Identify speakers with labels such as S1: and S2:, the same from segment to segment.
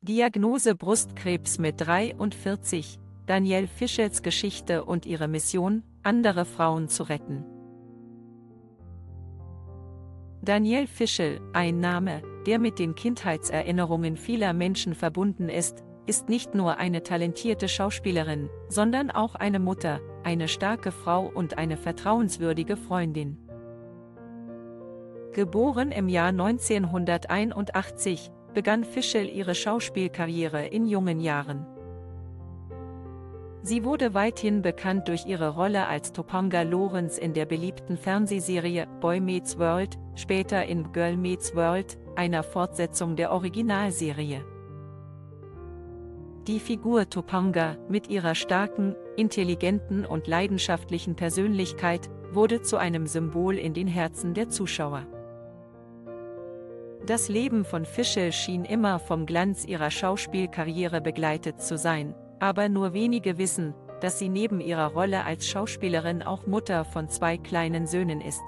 S1: Diagnose Brustkrebs mit 43, Danielle Fischels Geschichte und ihre Mission, andere Frauen zu retten. Danielle Fischel, ein Name, der mit den Kindheitserinnerungen vieler Menschen verbunden ist, ist nicht nur eine talentierte Schauspielerin, sondern auch eine Mutter, eine starke Frau und eine vertrauenswürdige Freundin. Geboren im Jahr 1981, begann Fischel ihre Schauspielkarriere in jungen Jahren. Sie wurde weithin bekannt durch ihre Rolle als Topanga Lawrence in der beliebten Fernsehserie Boy Meets World, später in Girl Meets World, einer Fortsetzung der Originalserie. Die Figur Topanga, mit ihrer starken, intelligenten und leidenschaftlichen Persönlichkeit, wurde zu einem Symbol in den Herzen der Zuschauer. Das Leben von Fischel schien immer vom Glanz ihrer Schauspielkarriere begleitet zu sein, aber nur wenige wissen, dass sie neben ihrer Rolle als Schauspielerin auch Mutter von zwei kleinen Söhnen ist.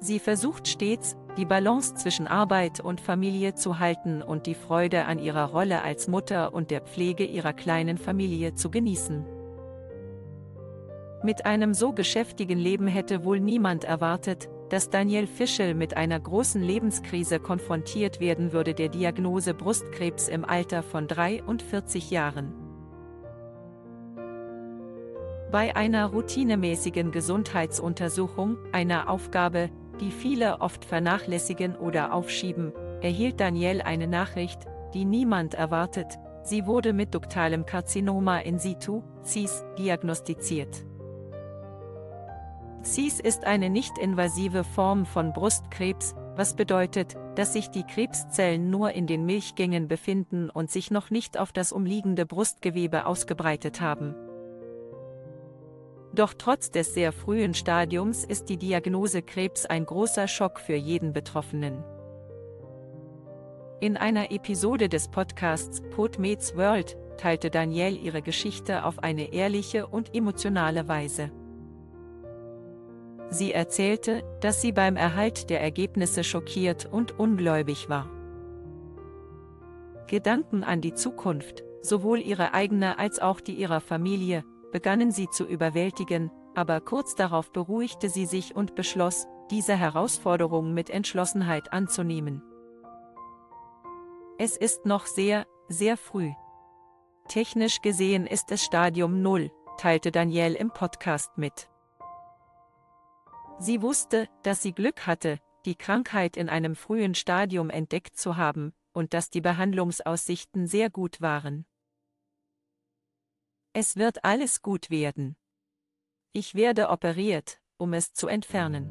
S1: Sie versucht stets, die Balance zwischen Arbeit und Familie zu halten und die Freude an ihrer Rolle als Mutter und der Pflege ihrer kleinen Familie zu genießen. Mit einem so geschäftigen Leben hätte wohl niemand erwartet, dass Daniel Fischel mit einer großen Lebenskrise konfrontiert werden würde der Diagnose Brustkrebs im Alter von 43 Jahren. Bei einer routinemäßigen Gesundheitsuntersuchung, einer Aufgabe, die viele oft vernachlässigen oder aufschieben, erhielt Daniel eine Nachricht, die niemand erwartet, sie wurde mit duktalem Karzinoma in situ, CIS, diagnostiziert. CIS ist eine nicht-invasive Form von Brustkrebs, was bedeutet, dass sich die Krebszellen nur in den Milchgängen befinden und sich noch nicht auf das umliegende Brustgewebe ausgebreitet haben. Doch trotz des sehr frühen Stadiums ist die Diagnose Krebs ein großer Schock für jeden Betroffenen. In einer Episode des Podcasts Pod Meets World teilte Danielle ihre Geschichte auf eine ehrliche und emotionale Weise. Sie erzählte, dass sie beim Erhalt der Ergebnisse schockiert und ungläubig war. Gedanken an die Zukunft, sowohl ihre eigene als auch die ihrer Familie, begannen sie zu überwältigen, aber kurz darauf beruhigte sie sich und beschloss, diese Herausforderung mit Entschlossenheit anzunehmen. Es ist noch sehr, sehr früh. Technisch gesehen ist es Stadium 0, teilte Danielle im Podcast mit. Sie wusste, dass sie Glück hatte, die Krankheit in einem frühen Stadium entdeckt zu haben, und dass die Behandlungsaussichten sehr gut waren. Es wird alles gut werden. Ich werde operiert, um es zu entfernen.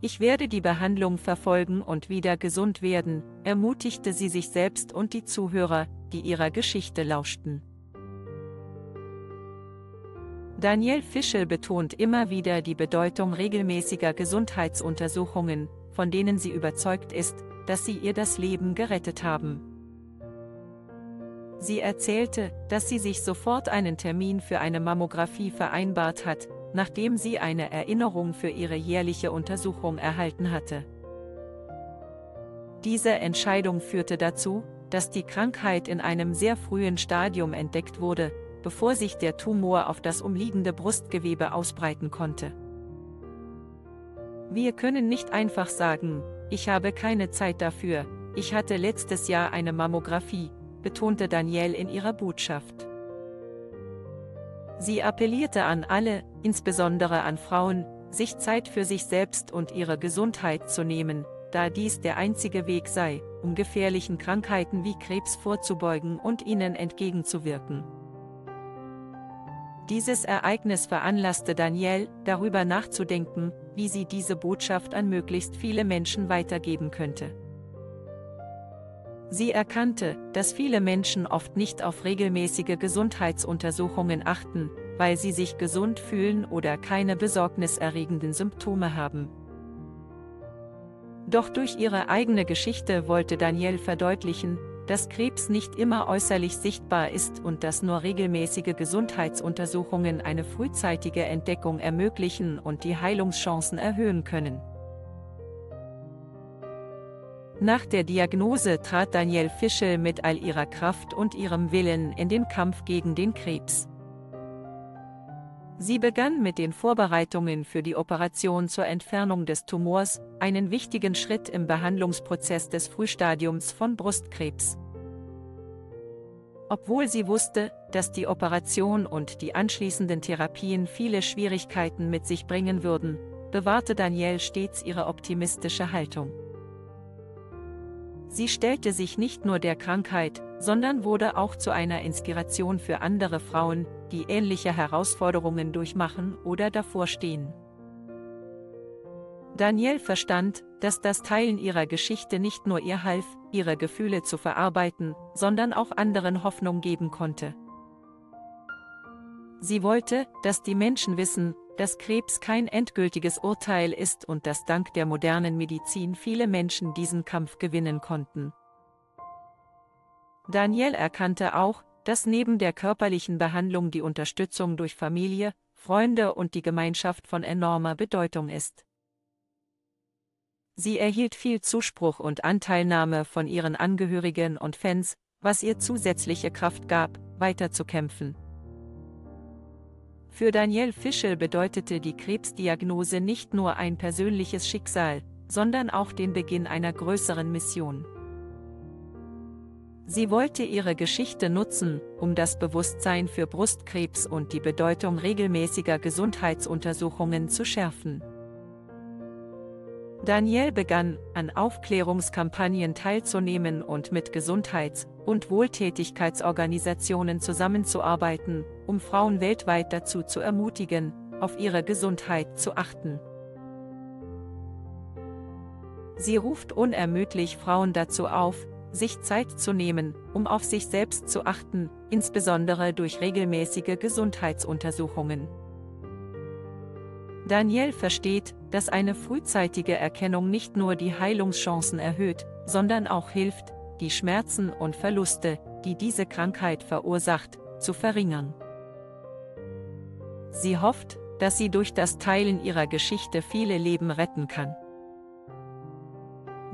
S1: Ich werde die Behandlung verfolgen und wieder gesund werden, ermutigte sie sich selbst und die Zuhörer, die ihrer Geschichte lauschten. Daniel Fischel betont immer wieder die Bedeutung regelmäßiger Gesundheitsuntersuchungen, von denen sie überzeugt ist, dass sie ihr das Leben gerettet haben. Sie erzählte, dass sie sich sofort einen Termin für eine Mammographie vereinbart hat, nachdem sie eine Erinnerung für ihre jährliche Untersuchung erhalten hatte. Diese Entscheidung führte dazu, dass die Krankheit in einem sehr frühen Stadium entdeckt wurde, bevor sich der Tumor auf das umliegende Brustgewebe ausbreiten konnte. Wir können nicht einfach sagen, ich habe keine Zeit dafür, ich hatte letztes Jahr eine Mammographie, betonte Danielle in ihrer Botschaft. Sie appellierte an alle, insbesondere an Frauen, sich Zeit für sich selbst und ihre Gesundheit zu nehmen, da dies der einzige Weg sei, um gefährlichen Krankheiten wie Krebs vorzubeugen und ihnen entgegenzuwirken. Dieses Ereignis veranlasste Danielle, darüber nachzudenken, wie sie diese Botschaft an möglichst viele Menschen weitergeben könnte. Sie erkannte, dass viele Menschen oft nicht auf regelmäßige Gesundheitsuntersuchungen achten, weil sie sich gesund fühlen oder keine besorgniserregenden Symptome haben. Doch durch ihre eigene Geschichte wollte Danielle verdeutlichen, dass Krebs nicht immer äußerlich sichtbar ist und dass nur regelmäßige Gesundheitsuntersuchungen eine frühzeitige Entdeckung ermöglichen und die Heilungschancen erhöhen können. Nach der Diagnose trat Danielle Fischel mit all ihrer Kraft und ihrem Willen in den Kampf gegen den Krebs. Sie begann mit den Vorbereitungen für die Operation zur Entfernung des Tumors, einen wichtigen Schritt im Behandlungsprozess des Frühstadiums von Brustkrebs. Obwohl sie wusste, dass die Operation und die anschließenden Therapien viele Schwierigkeiten mit sich bringen würden, bewahrte Danielle stets ihre optimistische Haltung. Sie stellte sich nicht nur der Krankheit, sondern wurde auch zu einer Inspiration für andere Frauen, die ähnliche Herausforderungen durchmachen oder davor stehen. Danielle verstand, dass das Teilen ihrer Geschichte nicht nur ihr half, ihre Gefühle zu verarbeiten, sondern auch anderen Hoffnung geben konnte. Sie wollte, dass die Menschen wissen, dass Krebs kein endgültiges Urteil ist und dass dank der modernen Medizin viele Menschen diesen Kampf gewinnen konnten. Daniel erkannte auch, dass neben der körperlichen Behandlung die Unterstützung durch Familie, Freunde und die Gemeinschaft von enormer Bedeutung ist. Sie erhielt viel Zuspruch und Anteilnahme von ihren Angehörigen und Fans, was ihr zusätzliche Kraft gab, weiterzukämpfen. Für Daniel Fischel bedeutete die Krebsdiagnose nicht nur ein persönliches Schicksal, sondern auch den Beginn einer größeren Mission. Sie wollte ihre Geschichte nutzen, um das Bewusstsein für Brustkrebs und die Bedeutung regelmäßiger Gesundheitsuntersuchungen zu schärfen. Daniel begann, an Aufklärungskampagnen teilzunehmen und mit Gesundheits- und Wohltätigkeitsorganisationen zusammenzuarbeiten, um Frauen weltweit dazu zu ermutigen, auf ihre Gesundheit zu achten. Sie ruft unermüdlich Frauen dazu auf, sich Zeit zu nehmen, um auf sich selbst zu achten, insbesondere durch regelmäßige Gesundheitsuntersuchungen. Daniel versteht, dass eine frühzeitige Erkennung nicht nur die Heilungschancen erhöht, sondern auch hilft, die Schmerzen und Verluste, die diese Krankheit verursacht, zu verringern. Sie hofft, dass sie durch das Teilen ihrer Geschichte viele Leben retten kann.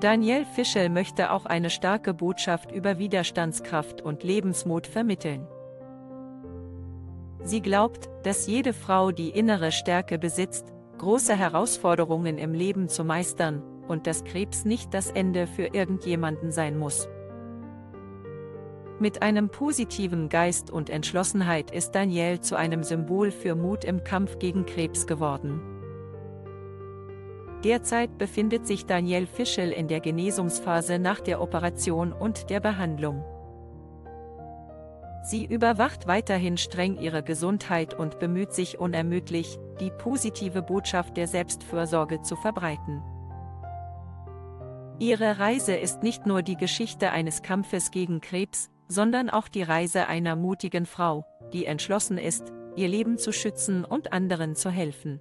S1: Daniel Fischel möchte auch eine starke Botschaft über Widerstandskraft und Lebensmut vermitteln. Sie glaubt, dass jede Frau die innere Stärke besitzt, große Herausforderungen im Leben zu meistern, und dass Krebs nicht das Ende für irgendjemanden sein muss. Mit einem positiven Geist und Entschlossenheit ist Danielle zu einem Symbol für Mut im Kampf gegen Krebs geworden. Derzeit befindet sich Danielle Fischel in der Genesungsphase nach der Operation und der Behandlung. Sie überwacht weiterhin streng ihre Gesundheit und bemüht sich unermüdlich, die positive Botschaft der Selbstfürsorge zu verbreiten. Ihre Reise ist nicht nur die Geschichte eines Kampfes gegen Krebs, sondern auch die Reise einer mutigen Frau, die entschlossen ist, ihr Leben zu schützen und anderen zu helfen.